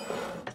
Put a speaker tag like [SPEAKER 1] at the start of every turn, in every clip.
[SPEAKER 1] you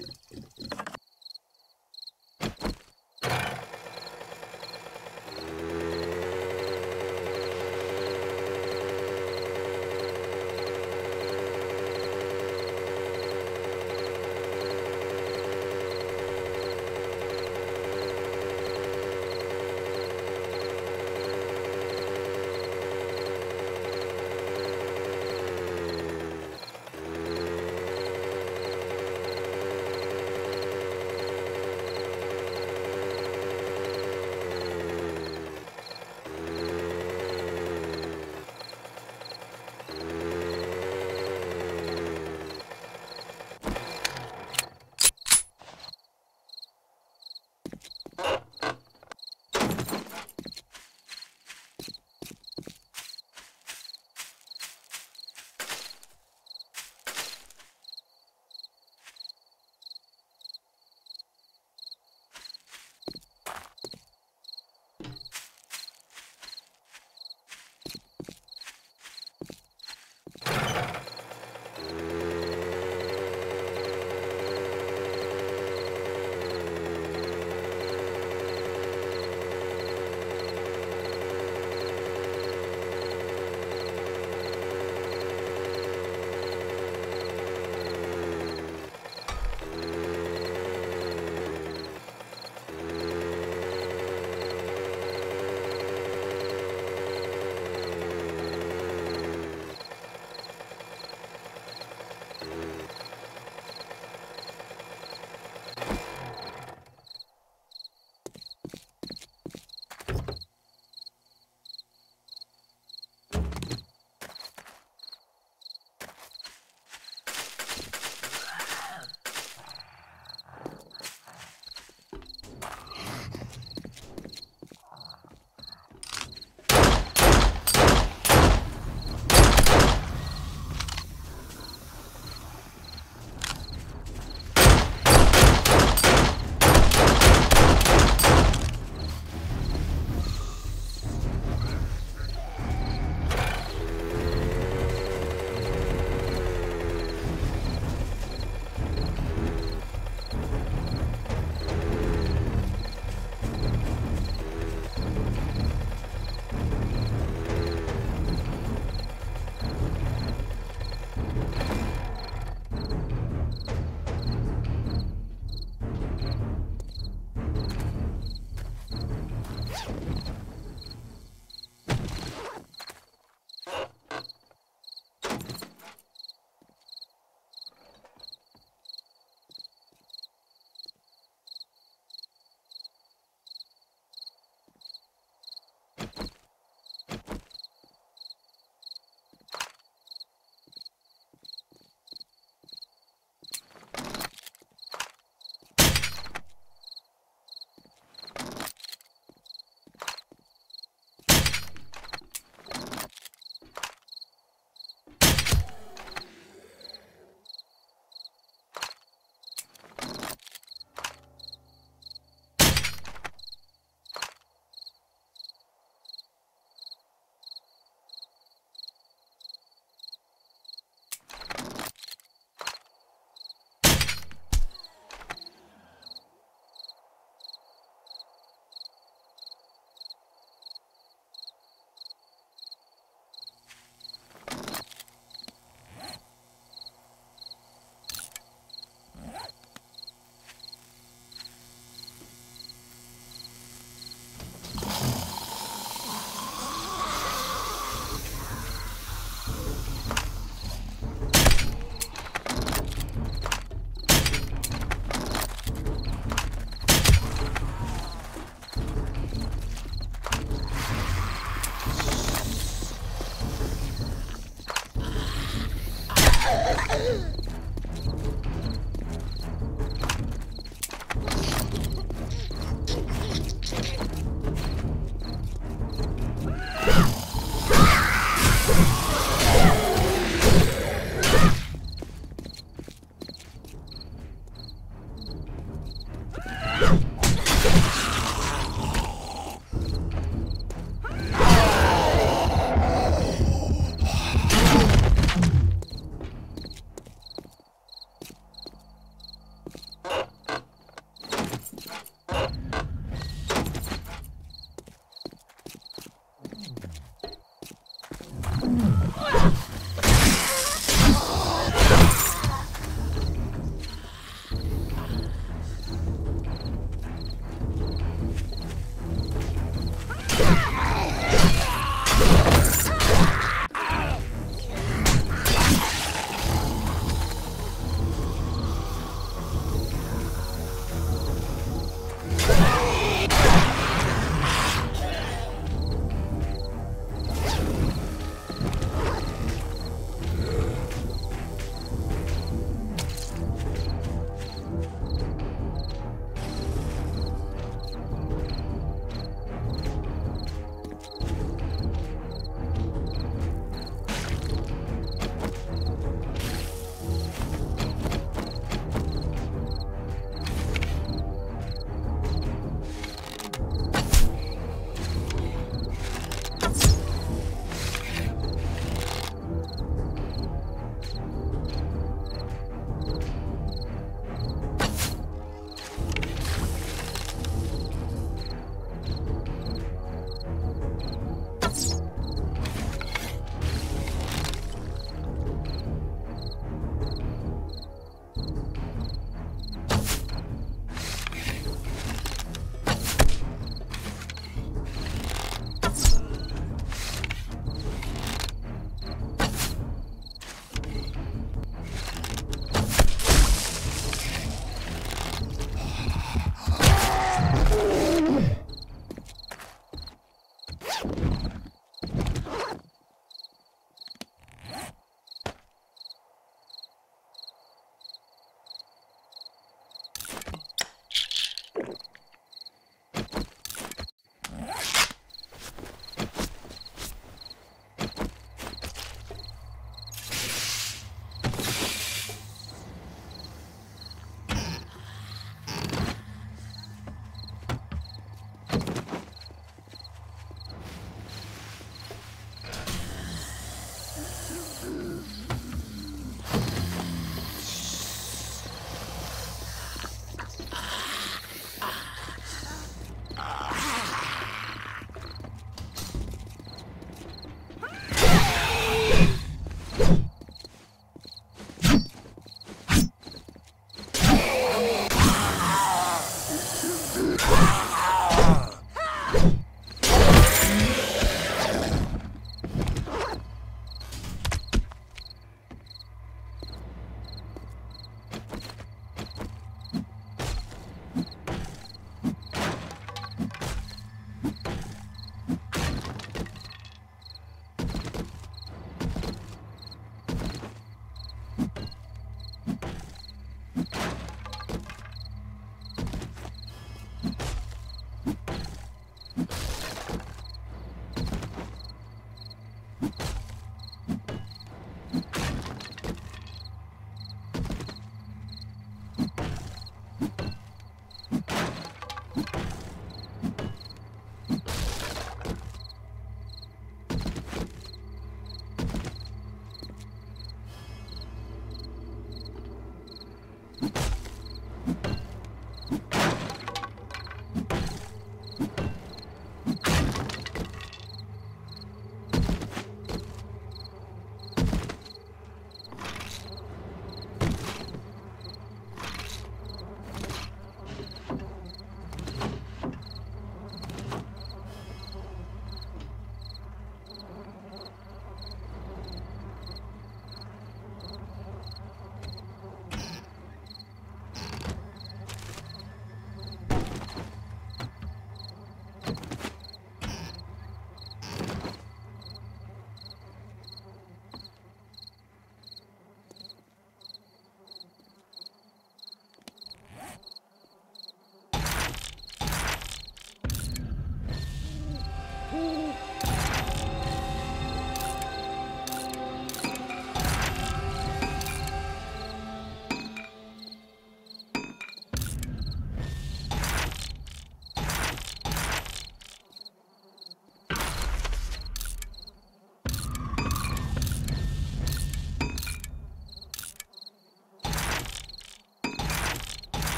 [SPEAKER 1] Thank you.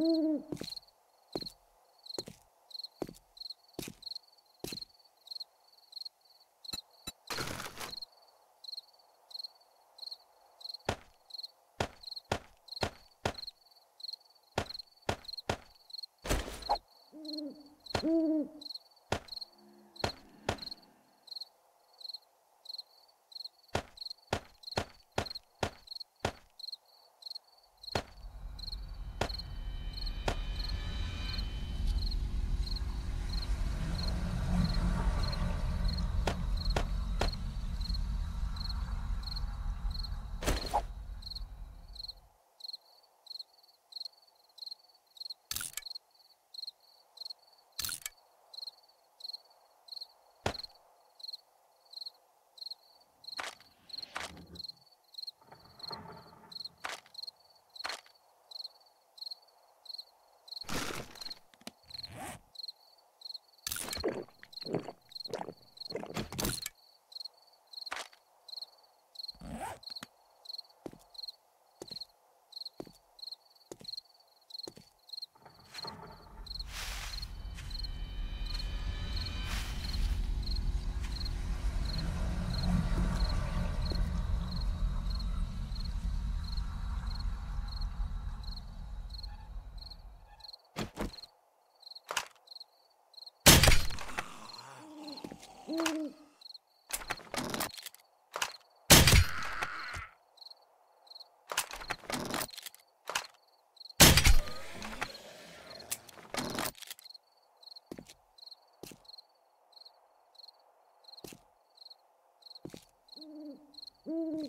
[SPEAKER 1] Ooh. Ooh.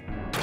[SPEAKER 1] lived.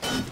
[SPEAKER 1] Thank you.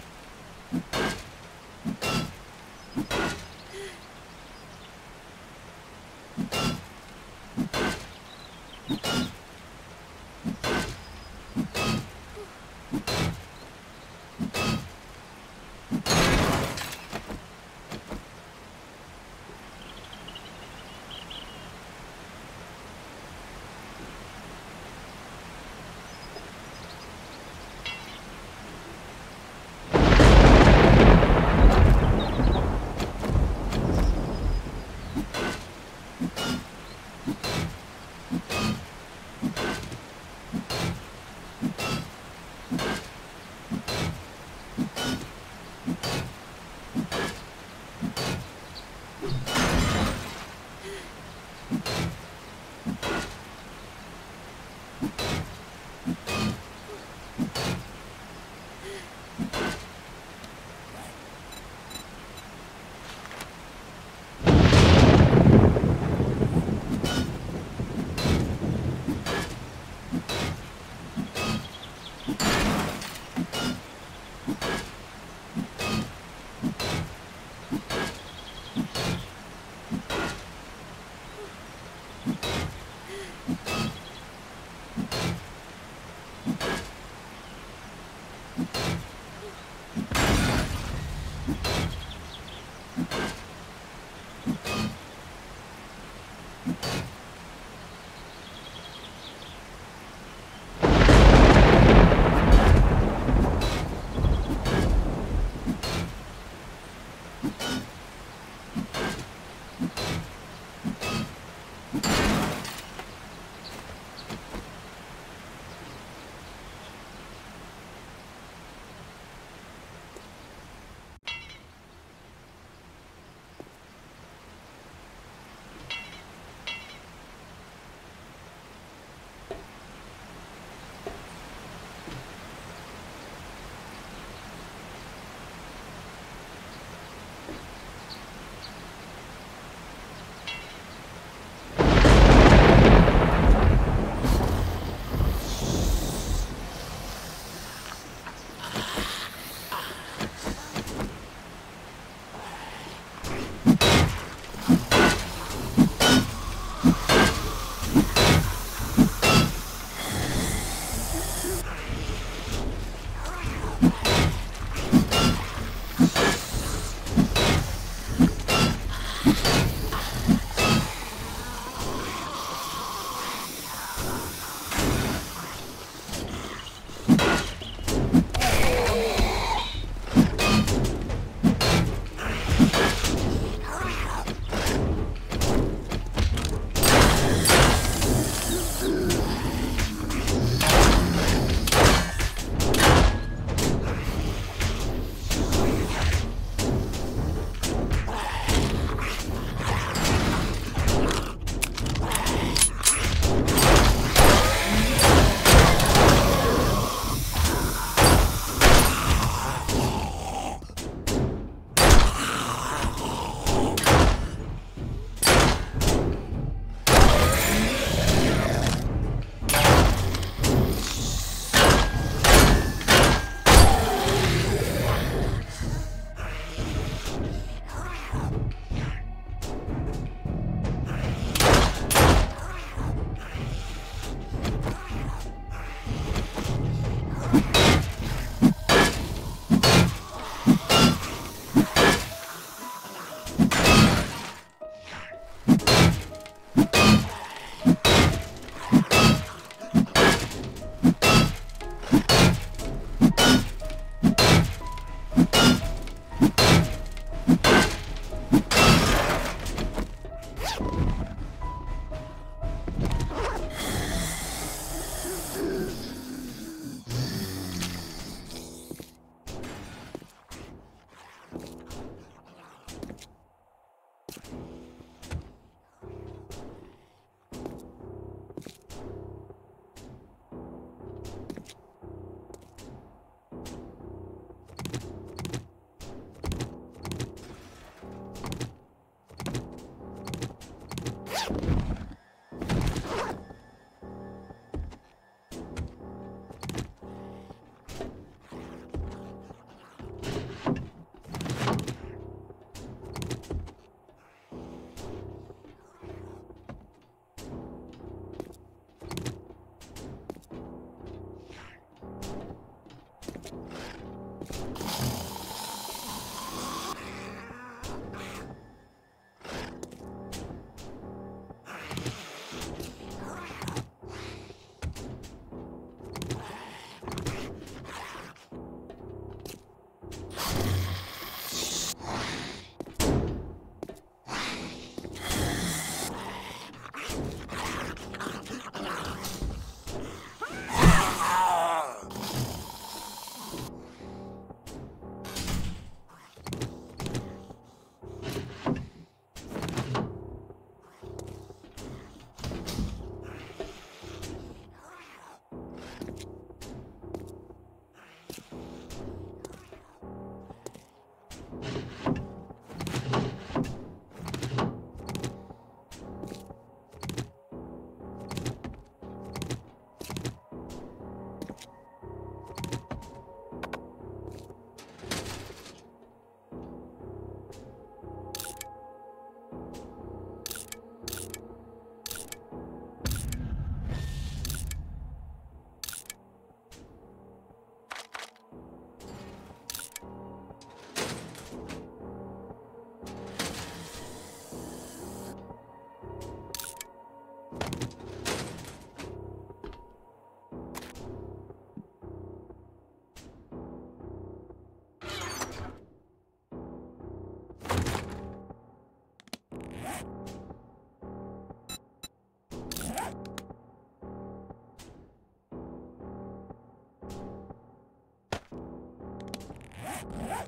[SPEAKER 1] Yeah.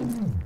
[SPEAKER 1] Mm.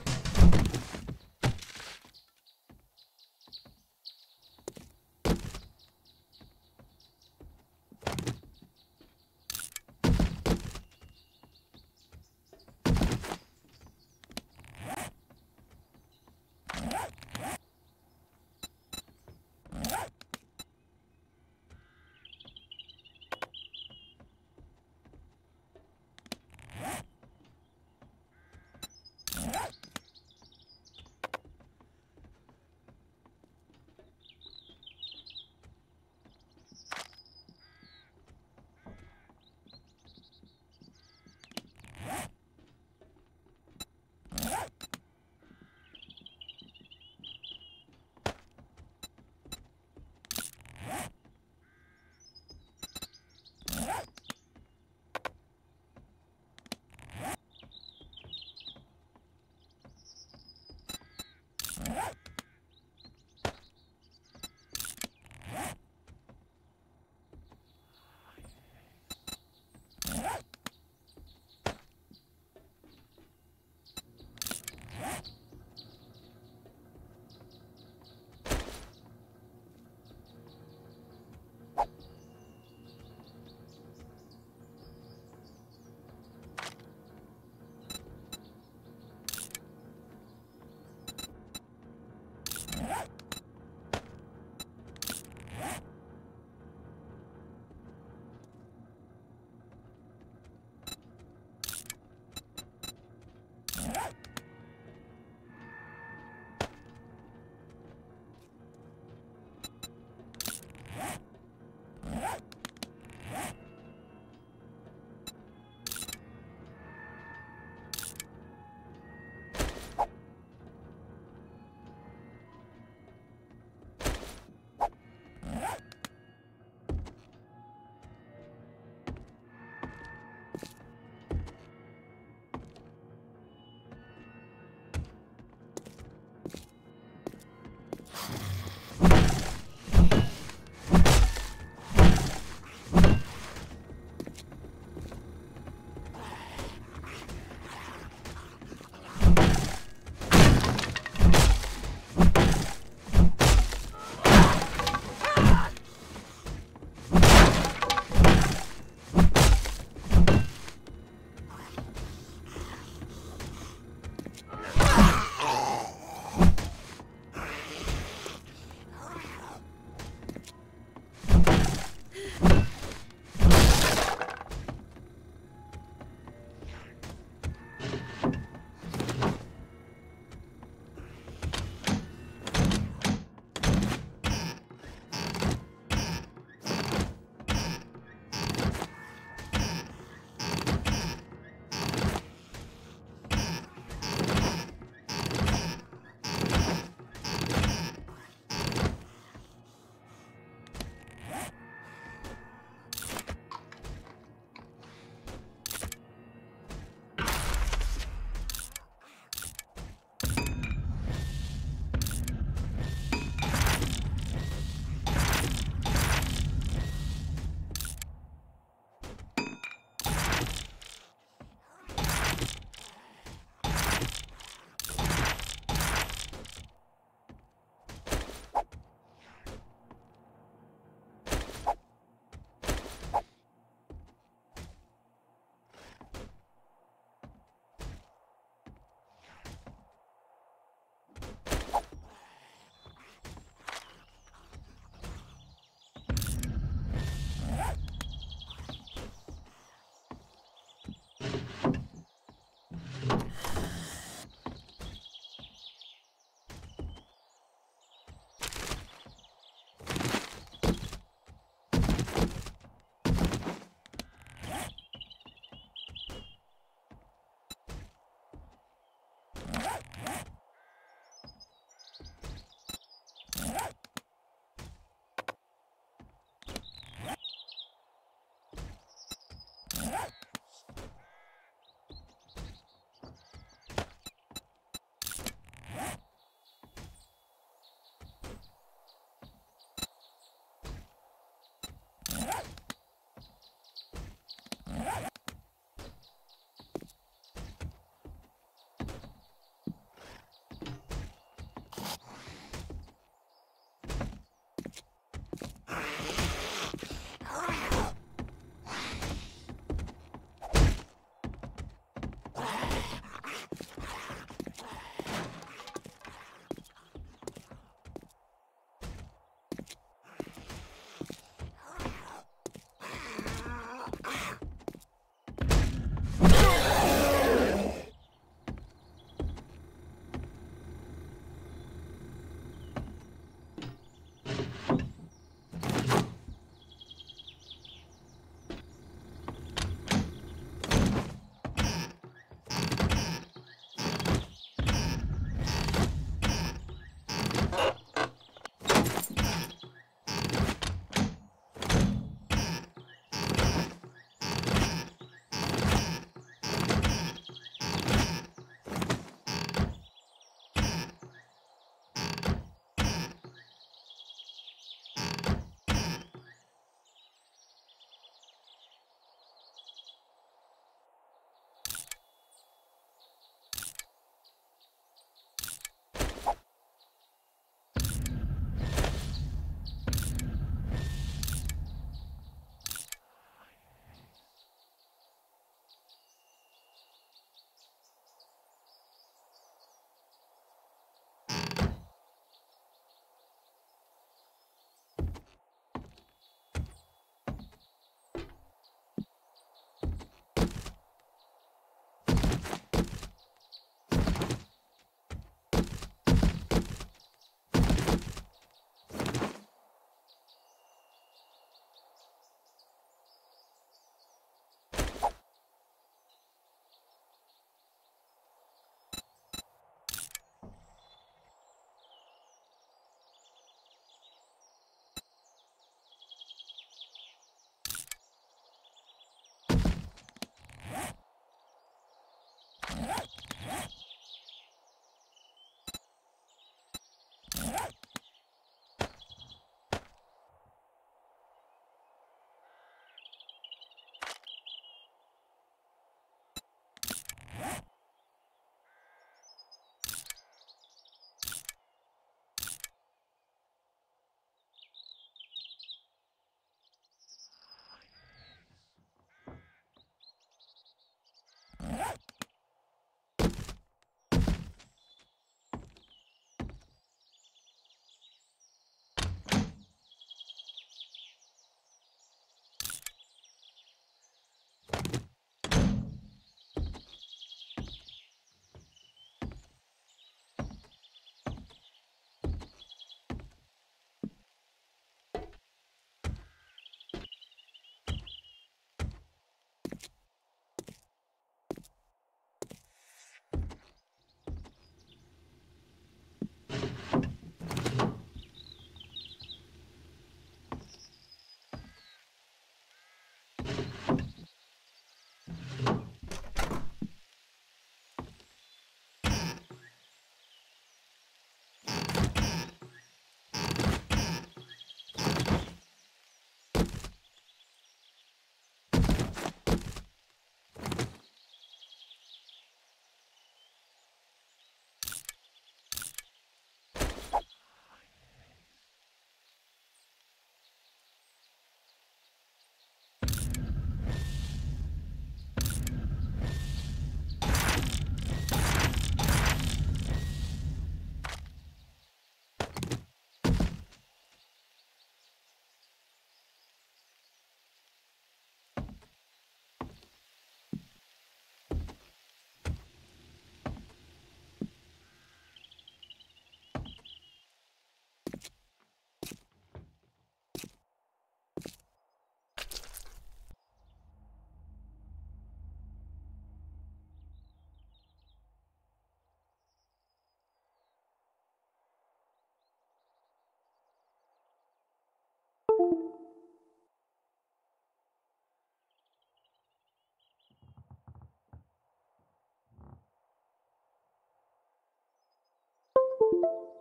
[SPEAKER 1] Thank you.